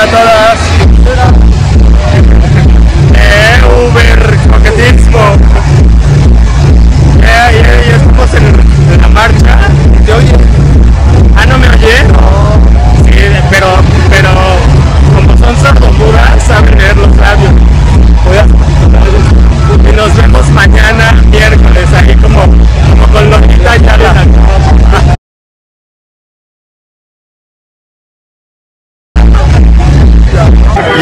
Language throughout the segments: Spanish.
Hola a.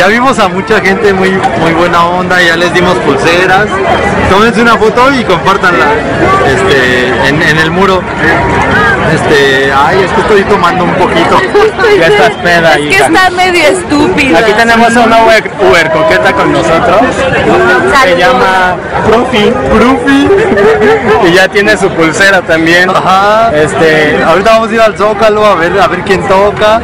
ya vimos a mucha gente muy, muy buena onda, ya les dimos pulseras. Tómense una foto y compártanla este, en, en el muro. Este, ay, es que estoy tomando un poquito. Ya estás peda, Es que está medio estúpido. Aquí tenemos a una Uber, Uber coqueta con nosotros. Se llama Profi. Profi. Ya tiene su pulsera también. Ajá, este, ahorita vamos a ir al Zócalo a ver, a ver quién toca.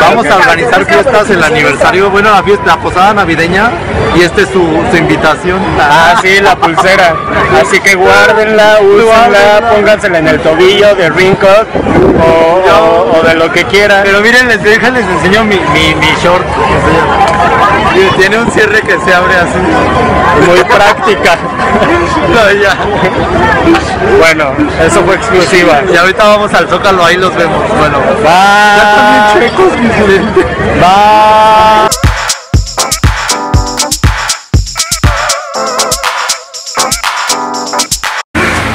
Vamos a organizar fiestas, el aniversario, bueno, la fiesta, la posada navideña y esta es su, su invitación. Ah, sí, la pulsera. Así que guárdenla, úsenla, póngansela en el tobillo de Rincos o, o- o de lo que quieran. Pero miren, les, enseño mi, mi, mi short. Tiene un cierre que se abre así. Muy práctica. No, ya. Bueno, eso fue exclusiva. Y ahorita vamos al Zócalo, ahí los vemos. Bueno, ya Bye. lentes. Bye.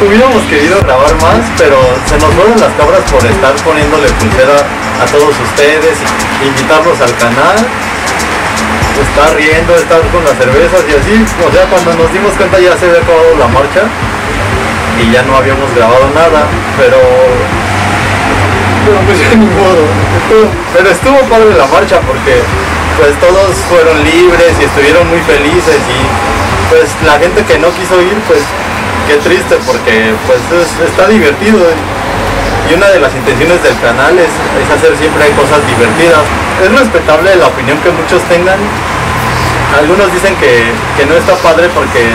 Hubiéramos querido grabar más, pero se nos fueron las cabras por estar poniéndole pulsera a todos ustedes, invitarlos al canal, estar riendo, estar con las cervezas y así. O sea, cuando nos dimos cuenta ya se había acabado la marcha y ya no habíamos grabado nada, pero... Pero pues ya ni modo. Pero estuvo padre la marcha porque pues todos fueron libres y estuvieron muy felices y pues la gente que no quiso ir pues qué triste porque pues es- está divertido y una de las intenciones del canal es, hacer siempre cosas divertidas. Es respetable la opinión que muchos tengan. Algunos dicen que, que no está padre porque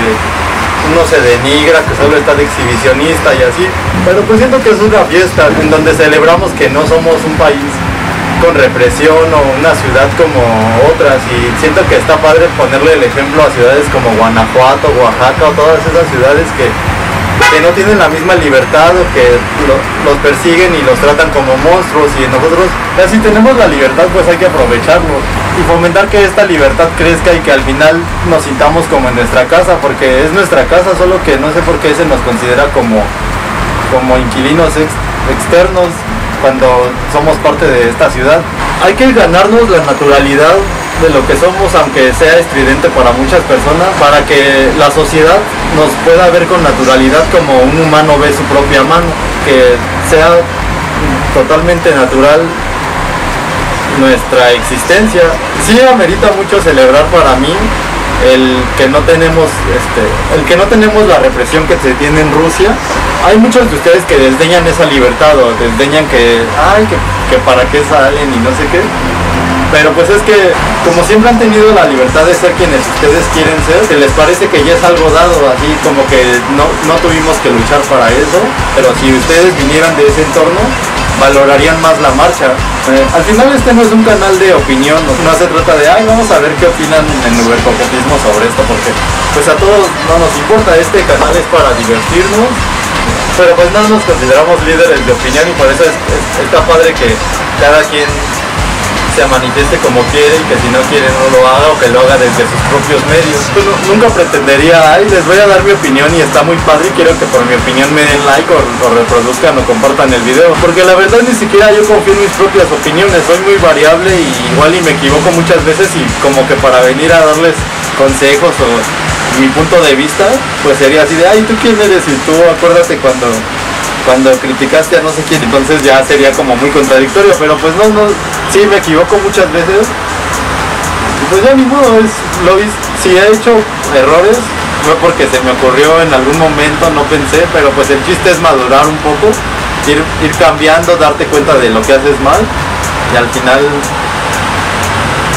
uno se denigra, que solo está de exhibicionista y así. Pero pues siento que es una fiesta en donde celebramos que no somos un país con represión o una ciudad como otras y siento que está padre ponerle el ejemplo a ciudades como Guanajuato, Oaxaca o todas esas ciudades que, que no tienen la misma libertad o que lo- los persiguen y los tratan como monstruos y nosotros si tenemos la libertad pues hay que aprovecharlo y fomentar que esta libertad crezca y que al final nos sintamos como en nuestra casa porque es nuestra casa solo que no sé por qué se nos considera como como inquilinos ex- externos cuando somos parte de esta ciudad. Hay que ganarnos la naturalidad de lo que somos, aunque sea estridente para muchas personas, para que la sociedad nos pueda ver con naturalidad como un humano ve su propia mano, que sea totalmente natural nuestra existencia. Sí amerita mucho celebrar para mí el que no tenemos este el que no tenemos la represión que se tiene en Rusia. Hay muchos de ustedes que desdeñan esa libertad o desdeñan que ay que, que para qué salen y no sé qué. Pero pues es que como siempre han tenido la libertad de ser quienes ustedes quieren ser, se les parece que ya es algo dado, así como que no, no tuvimos que luchar para eso, pero si ustedes vinieran de ese entorno, valorarían más la marcha. Eh, al final este no es un canal de opinión, no, se trata de, ay, vamos a ver qué opinan en Ubercoquetismo sobre esto, porque pues a todos no nos importa, este canal es para divertirnos, pero pues no nos consideramos líderes de opinión y por eso es- es- está padre que cada quien se manifieste como quiere y que si no quiere no lo haga o que lo haga desde sus propios medios. Nunca pretendería, ay, les voy a dar mi opinión y está muy padre y quiero que por mi opinión me den like o, o reproduzcan o compartan el video. Porque la verdad ni siquiera yo confío en mis propias opiniones, soy muy variable y igual y me equivoco muchas veces y como que para venir a darles consejos o mi punto de vista, pues sería así de, ay, ¿tú quién eres? Y tú acuérdate cuando cuando criticaste a no sé quién, entonces ya sería como muy contradictorio, pero pues no, no, sí me equivoco muchas veces. Pues ya ni modo, es, lo si he hecho errores, fue porque se me ocurrió en algún momento, no pensé, pero pues el chiste es madurar un poco, ir, ir cambiando, darte cuenta de lo que haces mal y al final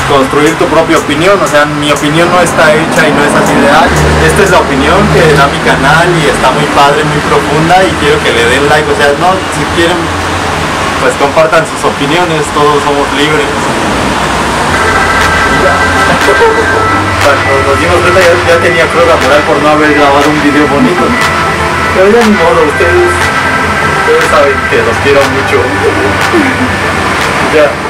construir tu propia opinión, o sea, mi opinión no está hecha y no es así de, "Ay, esta es la opinión que da mi canal y está muy padre, muy profunda y quiero que le den like, o sea, no, si quieren, pues compartan sus opiniones, todos somos libres. Cuando nos dimos cuenta ya, ya tenía prueba moral por no haber grabado un video bonito. Pero ya ni modo, ustedes, ustedes saben que los quiero mucho. Ya.